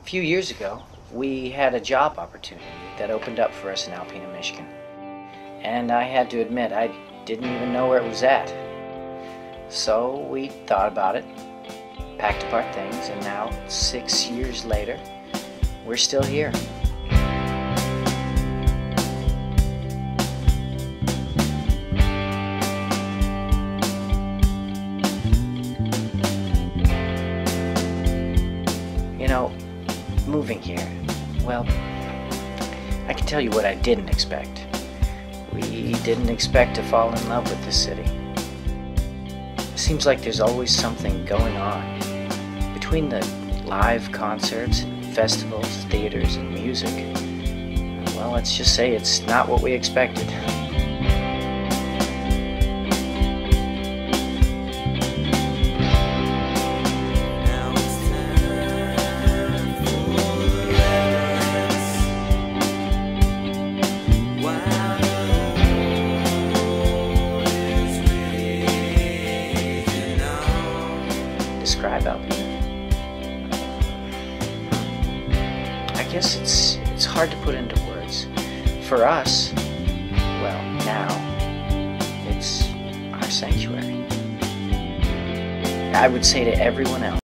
A few years ago, we had a job opportunity that opened up for us in Alpena, Michigan. And I had to admit, I didn't even know where it was at. So we thought about it, packed up our things, and now, six years later, we're still here. Moving here, well, I can tell you what I didn't expect. We didn't expect to fall in love with this city. Seems like there's always something going on. Between the live concerts, festivals, theaters, and music, well, let's just say it's not what we expected. Describe. I guess it's it's hard to put into words. For us, well, now it's our sanctuary. I would say to everyone else